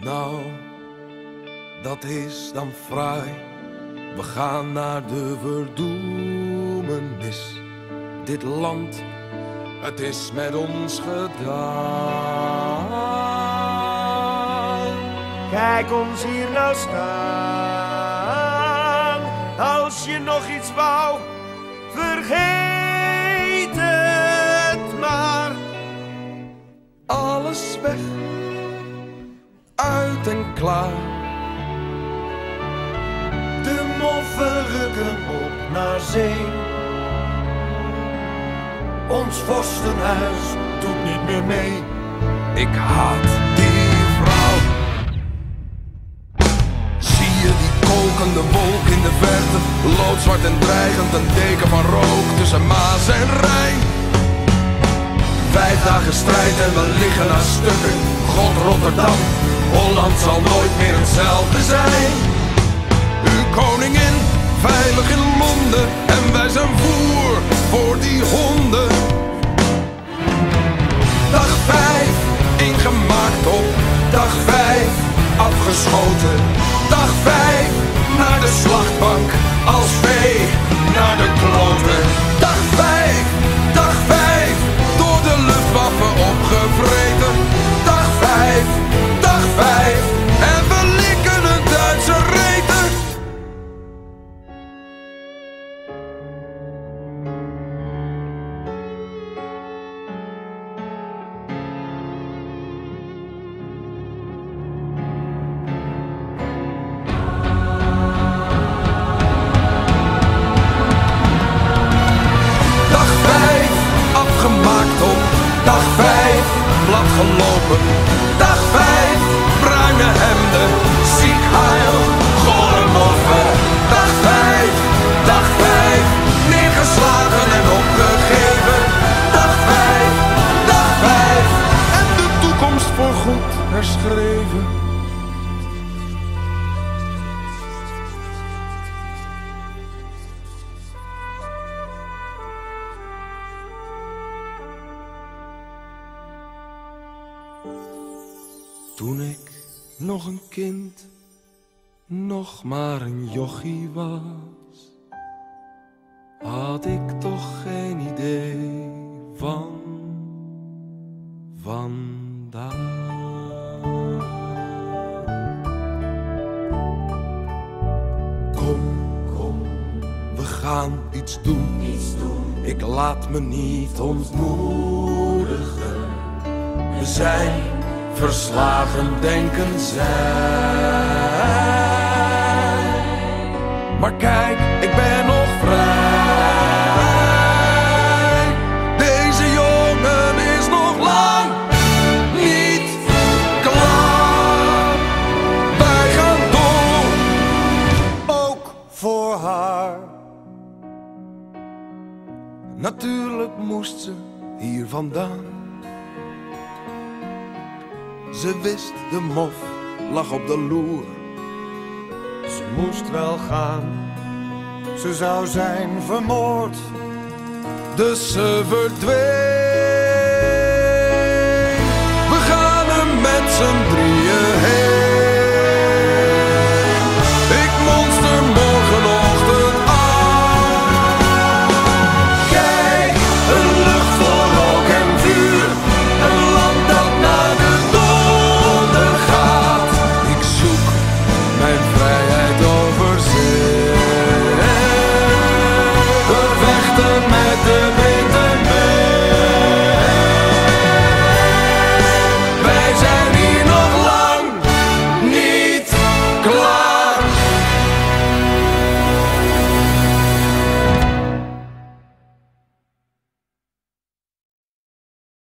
Nou, dat is dan fraai. We gaan naar de verdoemenis. Dit land, het is met ons gedaan. Kijk ons hier nou staan. Als je nog iets wou, vergeet het maar. Alles weg, en klaar. De moffen rukken op naar zee. Ons vorstenhuis doet niet meer mee. Ik haat die vrouw. Zie je die kokende wolk in de verte? Loodzwart en dreigend, een deken van rook tussen Maas en Rijn. Vijf dagen strijd en we liggen aan stukken. God Rotterdam, Holland zal nooit meer hetzelfde zijn. Uw koningin, veilig in Londen. En wij zijn voer voor die honden. Toen ik nog een kind, nog maar een jochie was, had ik toch geen idee van vandaag. Kom, kom, we gaan iets doen. Ik laat me niet ontmoedigen. We zijn verslagen, denken zij. Maar kijk, ik ben nog vrij. Deze jongen is nog lang niet klaar. Wij gaan door. Ook voor haar. Natuurlijk moest ze hier vandaan. Ze wist de mof lag op de loer. Ze moest wel gaan. Ze zou zijn vermoord. Dus ze verdween.